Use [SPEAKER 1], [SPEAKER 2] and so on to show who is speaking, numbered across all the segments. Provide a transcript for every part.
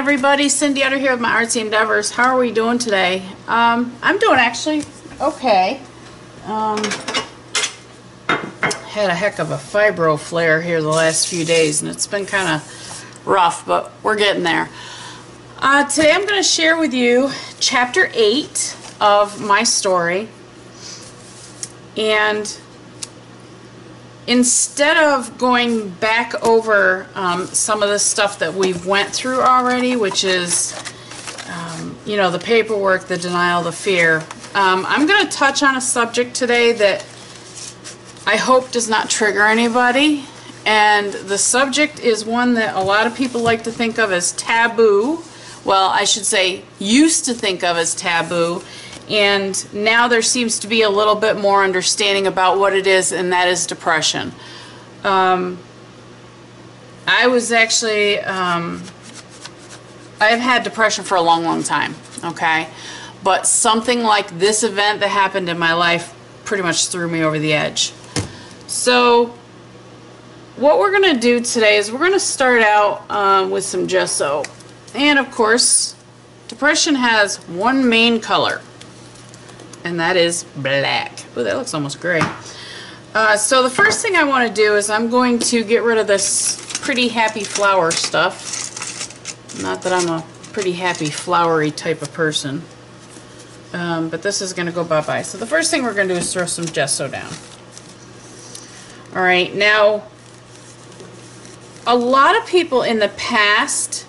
[SPEAKER 1] Everybody. Cindy Utter here with my Artsy Endeavors. How are we doing today? Um, I'm doing actually okay. Um, had a heck of a fibro flare here the last few days, and it's been kind of rough, but we're getting there. Uh, today I'm going to share with you chapter 8 of my story. And instead of going back over um, some of the stuff that we've went through already, which is, um, you know, the paperwork, the denial, the fear, um, I'm going to touch on a subject today that I hope does not trigger anybody. And the subject is one that a lot of people like to think of as taboo. Well, I should say used to think of as taboo and now there seems to be a little bit more understanding about what it is, and that is depression. Um, I was actually, um, I've had depression for a long, long time, okay? But something like this event that happened in my life pretty much threw me over the edge. So, what we're going to do today is we're going to start out um, with some gesso. And of course, depression has one main color and that is black. Oh, that looks almost gray. Uh, so the first thing I want to do is I'm going to get rid of this pretty happy flower stuff. Not that I'm a pretty happy flowery type of person. Um, but this is going to go bye-bye. So the first thing we're going to do is throw some gesso down. Alright, now a lot of people in the past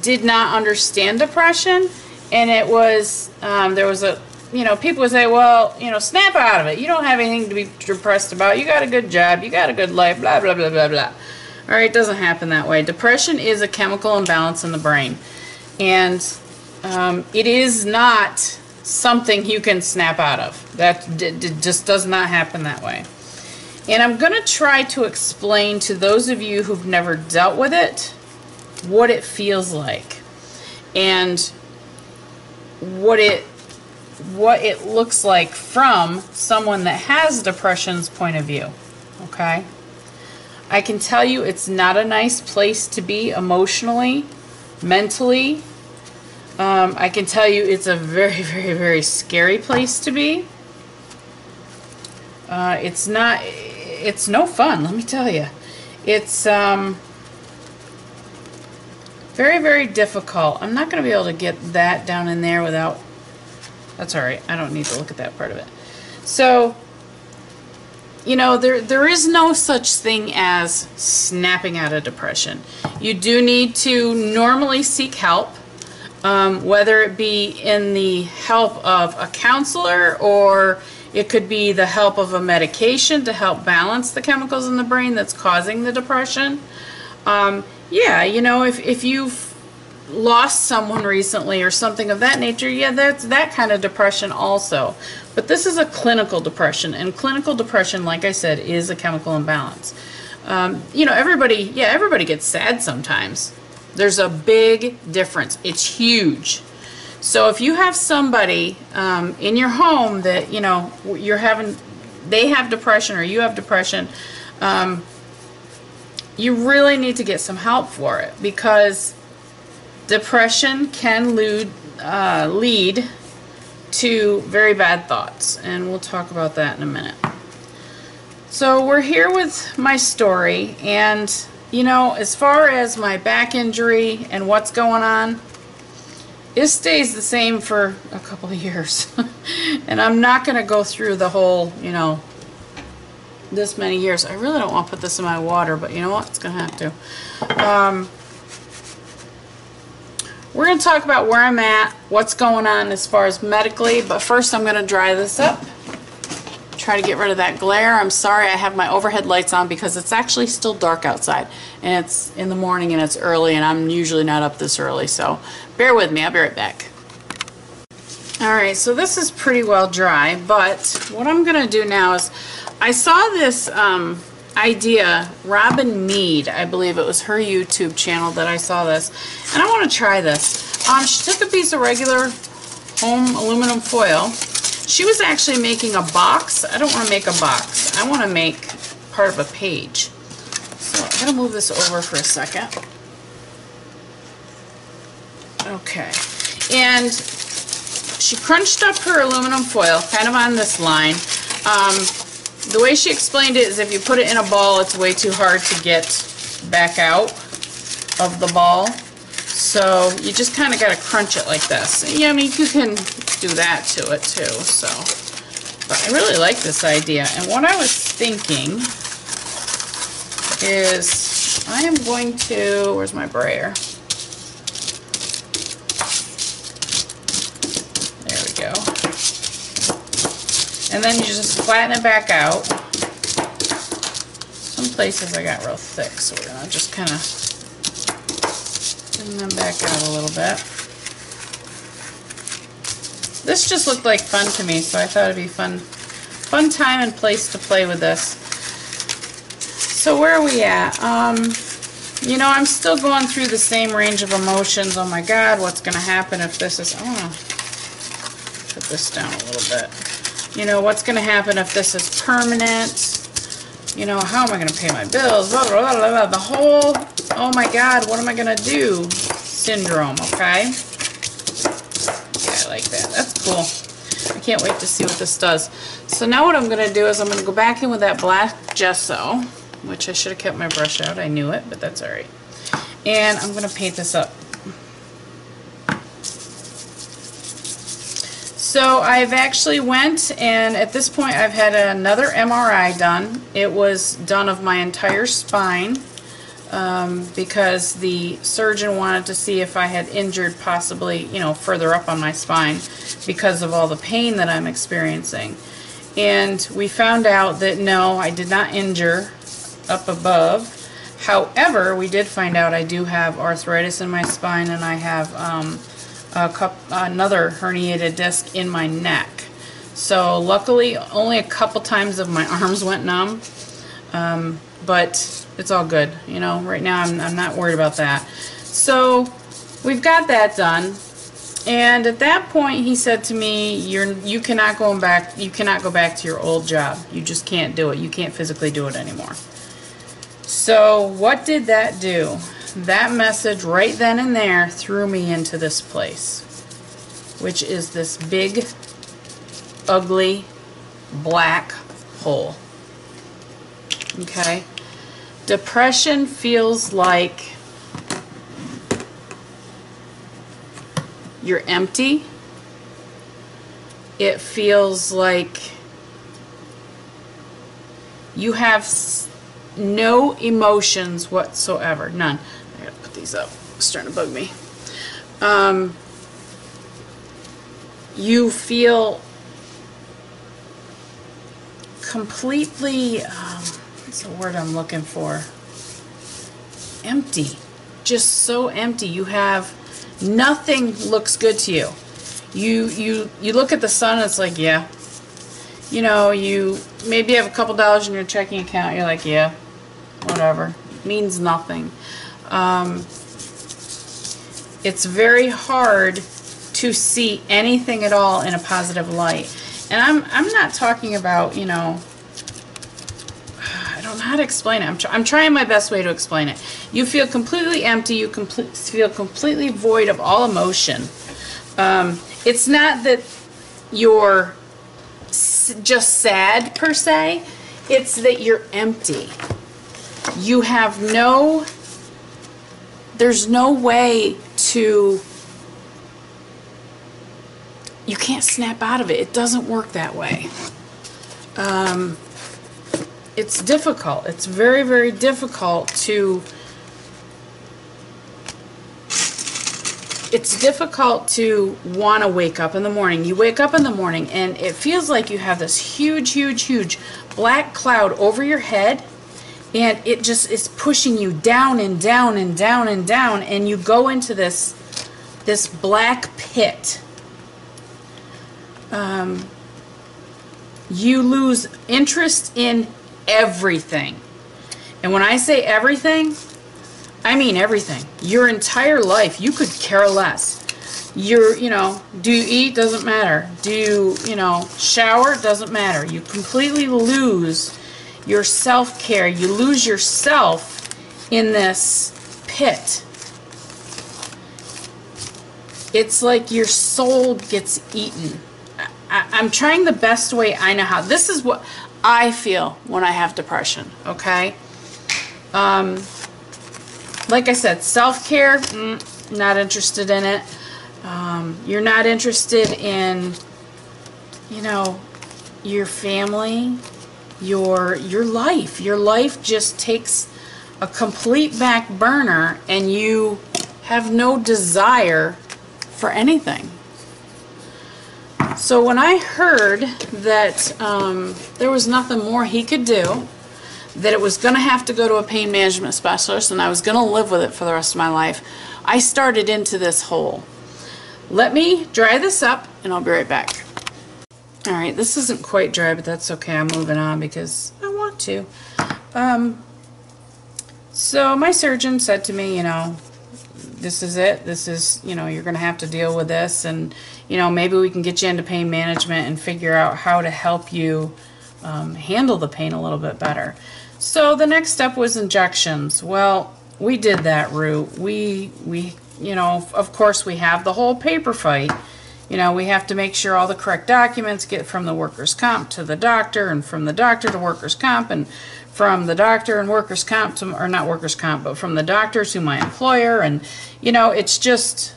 [SPEAKER 1] did not understand depression and it was, um, there was a you know, people would say, well, you know, snap out of it. You don't have anything to be depressed about. You got a good job. You got a good life, blah, blah, blah, blah, blah. All right, it doesn't happen that way. Depression is a chemical imbalance in the brain. And um, it is not something you can snap out of. That just does not happen that way. And I'm going to try to explain to those of you who've never dealt with it what it feels like and what it what it looks like from someone that has depression's point of view. Okay? I can tell you it's not a nice place to be emotionally, mentally. Um, I can tell you it's a very, very, very scary place to be. Uh, it's not, it's no fun, let me tell you. It's um, very, very difficult. I'm not going to be able to get that down in there without that's all right. I don't need to look at that part of it. So, you know, there there is no such thing as snapping out of depression. You do need to normally seek help, um, whether it be in the help of a counselor or it could be the help of a medication to help balance the chemicals in the brain that's causing the depression. Um, yeah, you know, if, if you've lost someone recently or something of that nature, yeah, that's that kind of depression also. But this is a clinical depression, and clinical depression, like I said, is a chemical imbalance. Um, you know, everybody, yeah, everybody gets sad sometimes. There's a big difference. It's huge. So if you have somebody um, in your home that, you know, you're having, they have depression or you have depression, um, you really need to get some help for it because Depression can lead, uh, lead to very bad thoughts, and we'll talk about that in a minute. So we're here with my story, and you know, as far as my back injury and what's going on, it stays the same for a couple of years. and I'm not going to go through the whole, you know, this many years. I really don't want to put this in my water, but you know what? It's going to have to. Um, we're going to talk about where I'm at, what's going on as far as medically, but first I'm going to dry this up. Try to get rid of that glare. I'm sorry I have my overhead lights on because it's actually still dark outside. And it's in the morning and it's early and I'm usually not up this early, so bear with me. I'll be right back. Alright, so this is pretty well dry, but what I'm going to do now is I saw this um, idea, Robin Mead, I believe it was her YouTube channel that I saw this, and I want to try this. Um, she took a piece of regular home aluminum foil. She was actually making a box. I don't want to make a box. I want to make part of a page. So I'm going to move this over for a second. Okay. And she crunched up her aluminum foil, kind of on this line. Um, the way she explained it is if you put it in a ball, it's way too hard to get back out of the ball. So you just kind of got to crunch it like this. Yeah, I mean, you can do that to it too, so. But I really like this idea. And what I was thinking is I am going to, where's my brayer? There we go. And then you just flatten it back out. Some places I got real thick, so we're gonna just kind of bring them back out a little bit. This just looked like fun to me, so I thought it'd be fun, fun time and place to play with this. So where are we at? Um, you know, I'm still going through the same range of emotions. Oh my God, what's going to happen if this is... I want to put this down a little bit. You know, what's going to happen if this is permanent? You know, how am I going to pay my bills? Blah, blah, blah, blah, The whole, oh my God, what am I going to do? Syndrome, okay? Yeah, I like that. That's cool. I can't wait to see what this does. So now what I'm going to do is I'm going to go back in with that black gesso which I should have kept my brush out. I knew it, but that's alright. And I'm going to paint this up. So I've actually went and at this point I've had another MRI done. It was done of my entire spine um, because the surgeon wanted to see if I had injured possibly, you know, further up on my spine because of all the pain that I'm experiencing. And we found out that no, I did not injure up above. However, we did find out I do have arthritis in my spine and I have um, cup, another herniated disc in my neck. So luckily, only a couple times of my arms went numb, um, but it's all good. You know, right now I'm, I'm not worried about that. So we've got that done. And at that point, he said to me, "You're you cannot go back. You cannot go back to your old job. You just can't do it. You can't physically do it anymore." So what did that do? That message right then and there threw me into this place, which is this big, ugly, black hole. Okay? Depression feels like you're empty. It feels like you have no emotions whatsoever. None. These up. It's starting to bug me. Um, you feel completely, um, what's the word I'm looking for? Empty. Just so empty. You have, nothing looks good to you. You, you, you look at the sun and it's like, yeah. You know, you maybe have a couple dollars in your checking account. You're like, yeah, whatever. Means nothing. Um, it's very hard to see anything at all in a positive light. And I'm, I'm not talking about, you know, I don't know how to explain it. I'm, tr I'm trying my best way to explain it. You feel completely empty. You complete, feel completely void of all emotion. Um, it's not that you're just sad per se. It's that you're empty you have no, there's no way to, you can't snap out of it. It doesn't work that way. Um, it's difficult. It's very, very difficult to, it's difficult to want to wake up in the morning. You wake up in the morning and it feels like you have this huge, huge, huge black cloud over your head and it just is pushing you down and down and down and down. And you go into this this black pit. Um, you lose interest in everything. And when I say everything I mean everything. Your entire life you could care less. You're you know do you eat? Doesn't matter. Do you you know shower? Doesn't matter. You completely lose your self-care. You lose yourself in this pit. it's like your soul gets eaten. I, I'm trying the best way I know how. This is what I feel when I have depression, okay? Um, like I said, self-care, mm, not interested in it. Um, you're not interested in, you know, your family, your your life. Your life just takes a complete back burner and you have no desire for anything. So when I heard that um, there was nothing more he could do, that it was going to have to go to a pain management specialist and I was going to live with it for the rest of my life, I started into this hole. Let me dry this up and I'll be right back. Alright, this isn't quite dry, but that's okay. I'm moving on because I want to. Um, so my surgeon said to me, you know, this is it. This is, you know, you're going to have to deal with this. And, you know, maybe we can get you into pain management and figure out how to help you um, handle the pain a little bit better. So the next step was injections. Well, we did that route. We, we, you know, of course we have the whole paper fight. You know, we have to make sure all the correct documents get from the workers' comp to the doctor and from the doctor to workers' comp and from the doctor and workers' comp to, or not workers' comp, but from the doctor to my employer. And, you know, it's just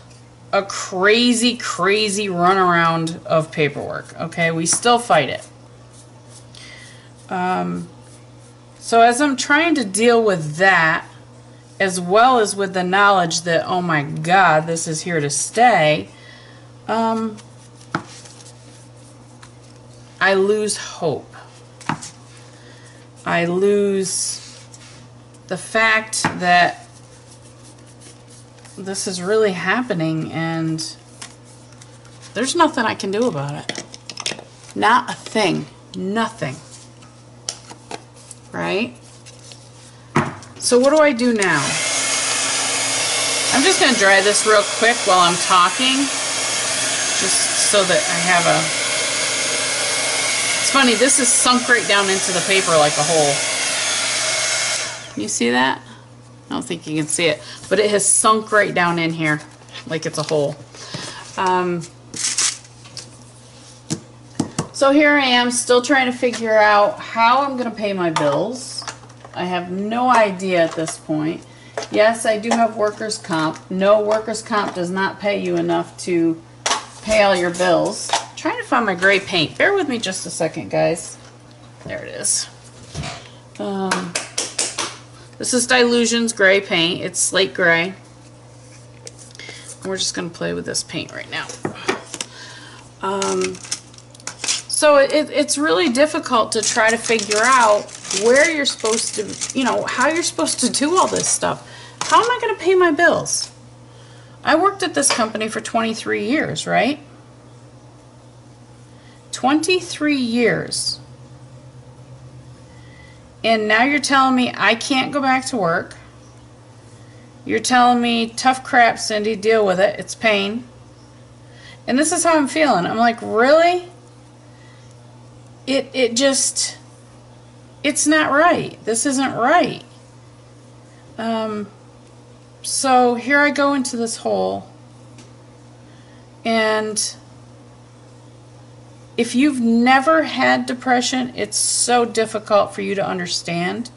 [SPEAKER 1] a crazy, crazy runaround of paperwork. Okay, we still fight it. Um, so as I'm trying to deal with that, as well as with the knowledge that, oh my God, this is here to stay, um, I lose hope. I lose the fact that this is really happening and there's nothing I can do about it. Not a thing. Nothing. Right? So what do I do now? I'm just going to dry this real quick while I'm talking. Just so that I have a It's funny, this is sunk right down into the paper like a hole. You see that? I don't think you can see it, but it has sunk right down in here like it's a hole. Um, so here I am still trying to figure out how I'm going to pay my bills. I have no idea at this point. Yes, I do have workers' comp. No, workers' comp does not pay you enough to pay all your bills trying to find my gray paint. Bear with me just a second, guys. There it is. Um, this is Dylusions gray paint. It's slate gray. We're just going to play with this paint right now. Um, so it, it's really difficult to try to figure out where you're supposed to, you know, how you're supposed to do all this stuff. How am I going to pay my bills? I worked at this company for 23 years, right? 23 years. And now you're telling me I can't go back to work. You're telling me, tough crap, Cindy, deal with it. It's pain. And this is how I'm feeling. I'm like, really? It, it just, it's not right. This isn't right. Um, so here I go into this hole. And if you've never had depression, it's so difficult for you to understand.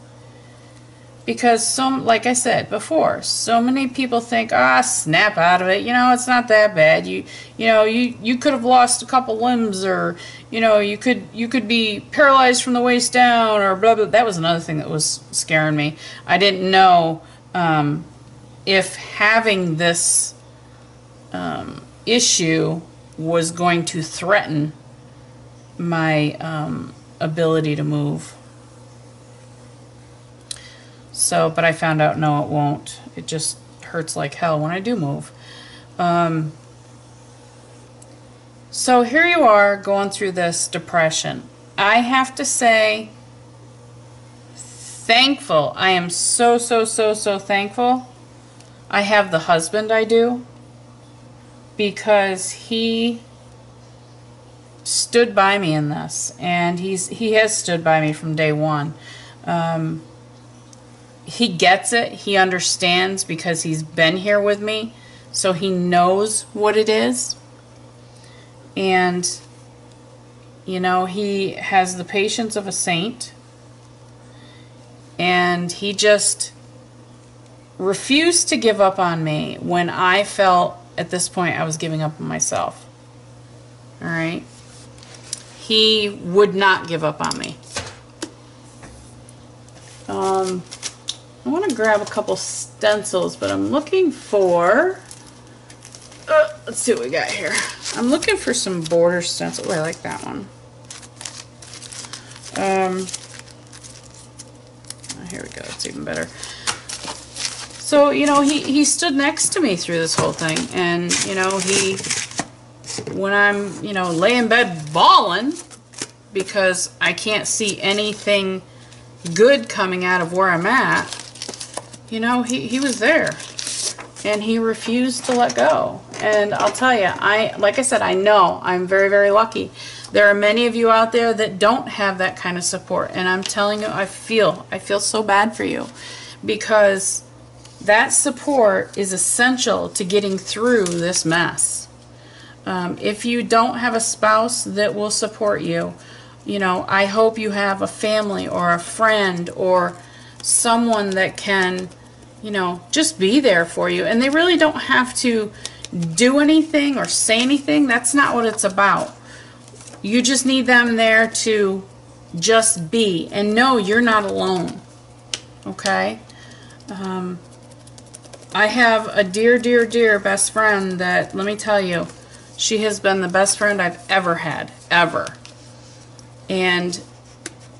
[SPEAKER 1] Because some, like I said before, so many people think, ah, snap out of it. You know, it's not that bad. You, you know, you you could have lost a couple limbs, or you know, you could you could be paralyzed from the waist down, or blah blah. That was another thing that was scaring me. I didn't know um, if having this um, issue was going to threaten my um, ability to move. So, but I found out no, it won't. It just hurts like hell when I do move. Um, so here you are going through this depression. I have to say, thankful. I am so, so, so, so thankful. I have the husband I do because he stood by me in this, and he's he has stood by me from day one. Um, he gets it. He understands because he's been here with me so he knows what it is. And, you know, he has the patience of a saint. And he just refused to give up on me when I felt at this point I was giving up on myself. All right. He would not give up on me. Um, I want to grab a couple stencils, but I'm looking for, uh, let's see what we got here. I'm looking for some border stencil. Oh, I like that one. Um, oh, here we go. It's even better. So, you know, he, he stood next to me through this whole thing. And, you know, he, when I'm, you know, lay in bed bawling because I can't see anything good coming out of where I'm at, you know, he, he was there. And he refused to let go. And I'll tell you, I, like I said, I know I'm very, very lucky. There are many of you out there that don't have that kind of support. And I'm telling you, I feel, I feel so bad for you because that support is essential to getting through this mess. Um, if you don't have a spouse that will support you, you know, I hope you have a family or a friend or someone that can, you know, just be there for you. And they really don't have to do anything or say anything. That's not what it's about. You just need them there to just be and know you're not alone. Okay? Um, I have a dear, dear, dear best friend that, let me tell you, she has been the best friend I've ever had, ever. And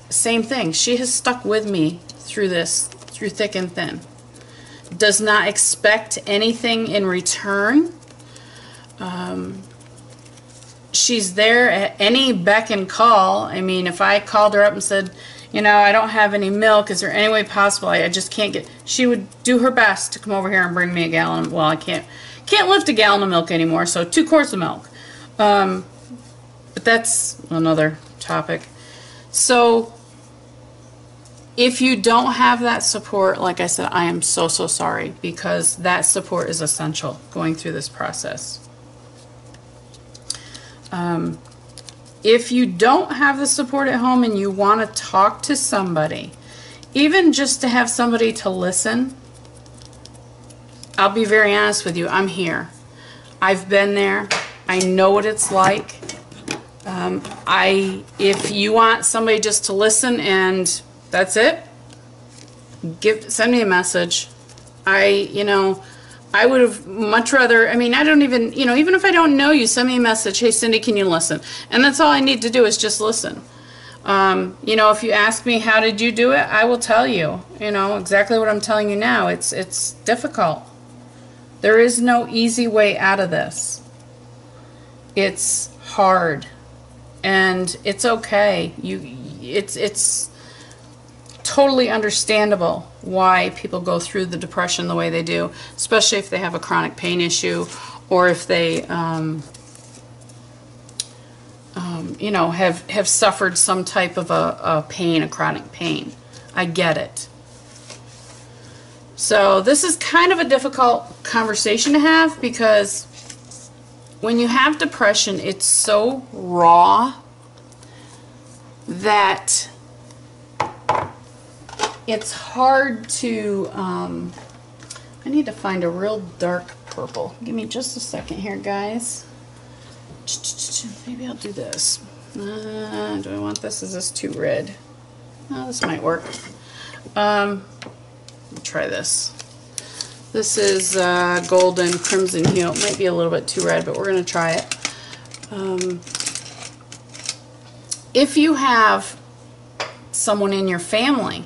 [SPEAKER 1] same thing, she has stuck with me through this, through thick and thin. Does not expect anything in return. Um, she's there at any beck and call. I mean, if I called her up and said, you know, I don't have any milk. Is there any way possible? I, I just can't get. She would do her best to come over here and bring me a gallon. Well, I can't can't lift a gallon of milk anymore, so two quarts of milk. Um, but that's another topic. So if you don't have that support, like I said, I am so, so sorry because that support is essential going through this process. Um, if you don't have the support at home and you want to talk to somebody, even just to have somebody to listen, I'll be very honest with you, I'm here. I've been there. I know what it's like. Um, I, if you want somebody just to listen and that's it, give, send me a message. I, you know, I would have much rather, I mean, I don't even, you know, even if I don't know you, send me a message, hey, Cindy, can you listen? And that's all I need to do is just listen. Um, you know, if you ask me, how did you do it? I will tell you, you know, exactly what I'm telling you now. It's, it's difficult. There is no easy way out of this. It's hard. And it's okay. You, it's, it's, totally understandable why people go through the depression the way they do, especially if they have a chronic pain issue or if they, um, um, you know, have, have suffered some type of a, a pain, a chronic pain. I get it. So this is kind of a difficult conversation to have because when you have depression, it's so raw that it's hard to, um, I need to find a real dark purple. Give me just a second here, guys. Maybe I'll do this. Uh, do I want this? Is this too red? Oh, this might work. Um, try this. This is uh, golden crimson hue. It might be a little bit too red, but we're going to try it. Um, if you have someone in your family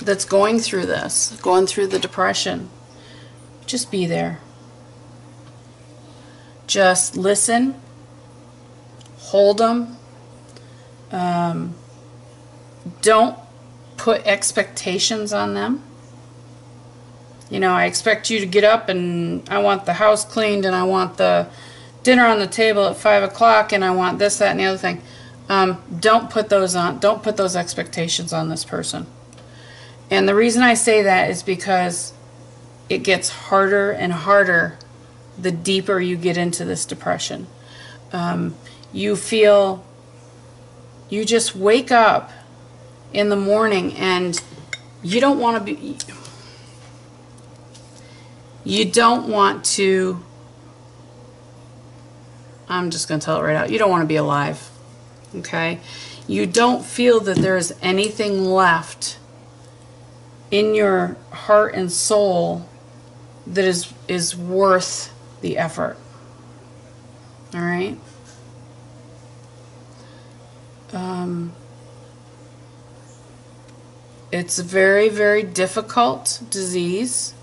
[SPEAKER 1] that's going through this, going through the depression, just be there. Just listen, hold them. Um, don't put expectations on them. You know, I expect you to get up and I want the house cleaned and I want the dinner on the table at 5 o'clock and I want this, that, and the other thing. Um, don't put those on. Don't put those expectations on this person. And the reason I say that is because it gets harder and harder the deeper you get into this depression. Um, you feel, you just wake up in the morning and you don't want to be, you don't want to, I'm just going to tell it right out, you don't want to be alive. Okay? You don't feel that there's anything left in your heart and soul that is is worth the effort. All right. Um, it's a very very difficult disease.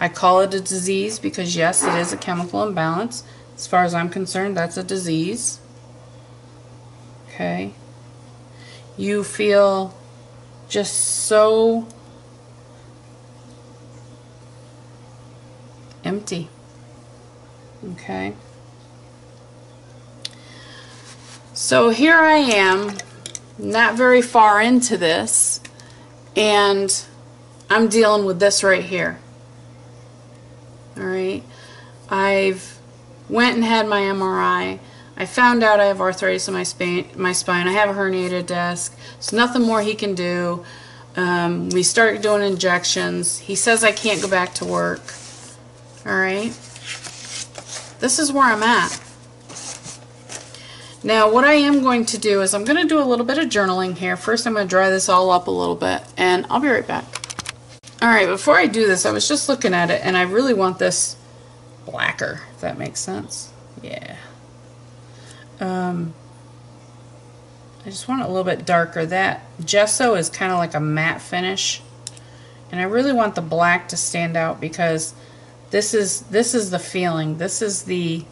[SPEAKER 1] I call it a disease because yes, it is a chemical imbalance. As far as I'm concerned, that's a disease. Okay. You feel just so empty. Okay. So here I am, not very far into this, and I'm dealing with this right here. All right. I've went and had my MRI. I found out I have arthritis in my spine. My spine. I have a herniated disc. So nothing more he can do. Um, we start doing injections. He says I can't go back to work. All right. This is where I'm at. Now what I am going to do is I'm going to do a little bit of journaling here. First I'm going to dry this all up a little bit and I'll be right back. Alright, before I do this I was just looking at it and I really want this blacker, if that makes sense. Yeah. Um, I just want it a little bit darker. That gesso is kind of like a matte finish and I really want the black to stand out because this is this is the feeling. This is the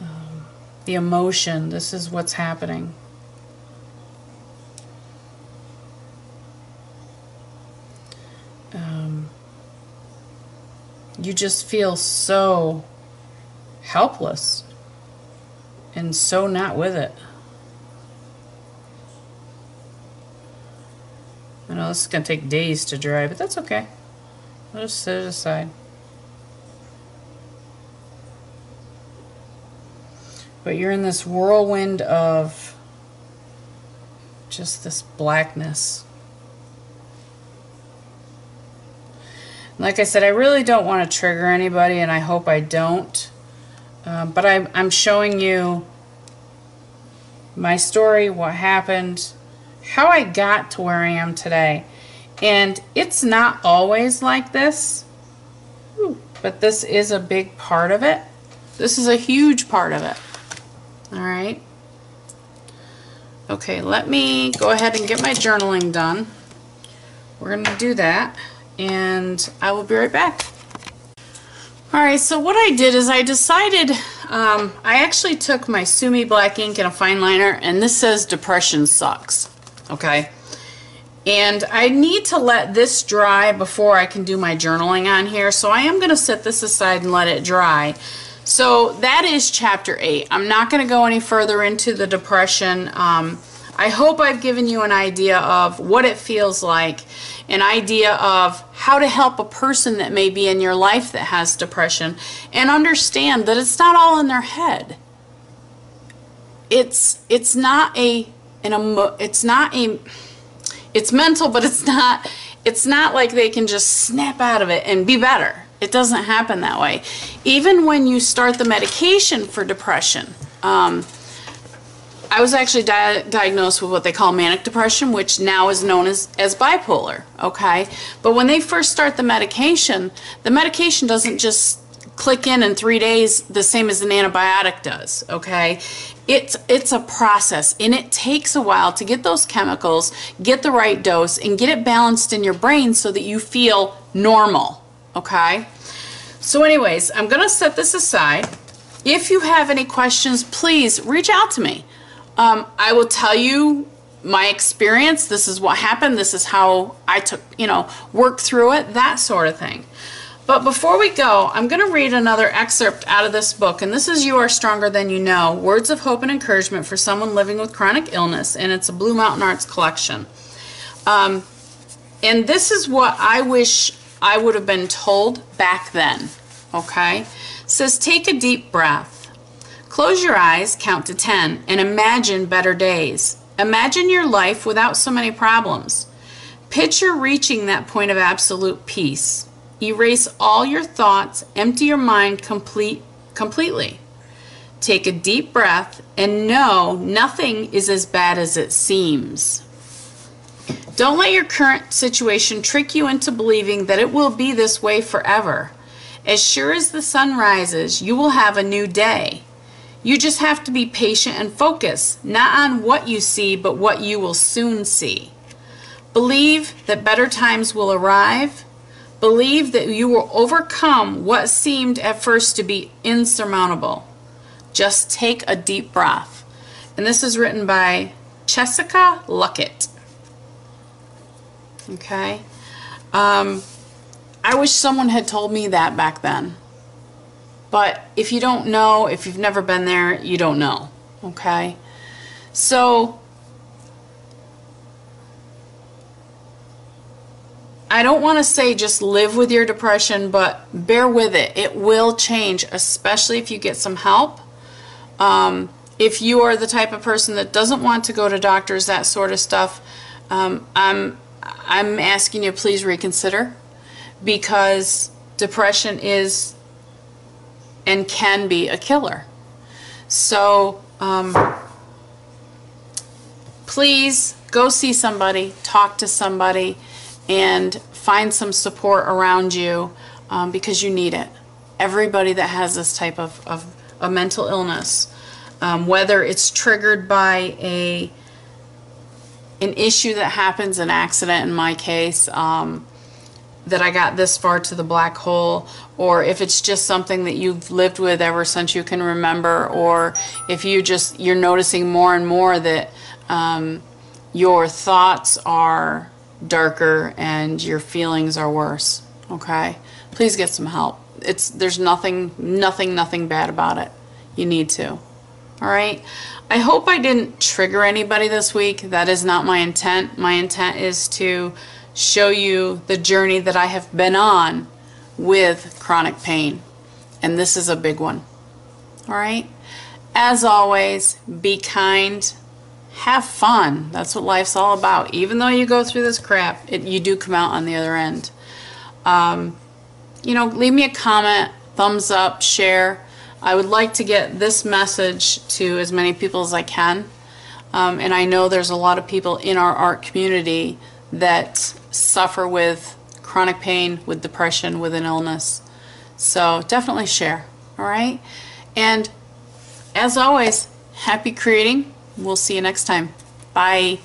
[SPEAKER 1] um, the emotion. This is what's happening. Um, you just feel so helpless and so not with it. I know this is going to take days to dry, but that's okay. I'll just set it aside. But you're in this whirlwind of just this blackness. Like I said, I really don't want to trigger anybody, and I hope I don't. Uh, but I'm, I'm showing you my story, what happened, how I got to where I am today. And it's not always like this, but this is a big part of it. This is a huge part of it. All right. Okay, let me go ahead and get my journaling done. We're going to do that, and I will be right back. All right, so what I did is I decided, um, I actually took my Sumi black ink and a fine liner, and this says depression sucks, okay? And I need to let this dry before I can do my journaling on here, so I am going to set this aside and let it dry. So that is chapter 8. I'm not going to go any further into the depression. Um, I hope I've given you an idea of what it feels like, an idea of how to help a person that may be in your life that has depression, and understand that it's not all in their head. It's it's not a an emo, it's not a it's mental, but it's not it's not like they can just snap out of it and be better. It doesn't happen that way. Even when you start the medication for depression, um, I was actually di diagnosed with what they call manic depression, which now is known as, as bipolar, okay? But when they first start the medication, the medication doesn't just click in in three days the same as an antibiotic does, okay? It's, it's a process and it takes a while to get those chemicals, get the right dose, and get it balanced in your brain so that you feel normal, okay? So anyways, I'm going to set this aside. If you have any questions, please reach out to me. Um, I will tell you my experience. This is what happened. This is how I took, you know, worked through it, that sort of thing. But before we go, I'm going to read another excerpt out of this book, and this is You Are Stronger Than You Know Words of Hope and Encouragement for Someone Living with Chronic Illness, and it's a Blue Mountain Arts collection. Um, and this is what I wish I would have been told back then. okay? It says take a deep breath. Close your eyes, count to 10, and imagine better days. Imagine your life without so many problems. Picture reaching that point of absolute peace. Erase all your thoughts, empty your mind complete, completely. Take a deep breath and know nothing is as bad as it seems. Don't let your current situation trick you into believing that it will be this way forever. As sure as the sun rises, you will have a new day. You just have to be patient and focus, not on what you see, but what you will soon see. Believe that better times will arrive. Believe that you will overcome what seemed at first to be insurmountable. Just take a deep breath. And this is written by Jessica Luckett. Okay? Um, I wish someone had told me that back then. But if you don't know, if you've never been there, you don't know. Okay? So, I don't want to say just live with your depression, but bear with it. It will change, especially if you get some help. Um, if you are the type of person that doesn't want to go to doctors, that sort of stuff, um, I'm I'm asking you please reconsider because depression is and can be a killer. So um, please go see somebody, talk to somebody, and find some support around you um, because you need it. Everybody that has this type of, of a mental illness um, whether it's triggered by a an issue that happens, an accident in my case, um, that I got this far to the black hole, or if it's just something that you've lived with ever since you can remember, or if you just you're noticing more and more that um, your thoughts are darker and your feelings are worse. Okay, please get some help. It's there's nothing, nothing, nothing bad about it. You need to. All right. I hope I didn't trigger anybody this week. That is not my intent. My intent is to show you the journey that I have been on with chronic pain. And this is a big one. All right. As always, be kind. Have fun. That's what life's all about. Even though you go through this crap, it, you do come out on the other end. Um, you know, leave me a comment, thumbs up, share. I would like to get this message to as many people as I can. Um, and I know there's a lot of people in our art community that suffer with chronic pain, with depression, with an illness. So definitely share, all right? And as always, happy creating. We'll see you next time. Bye.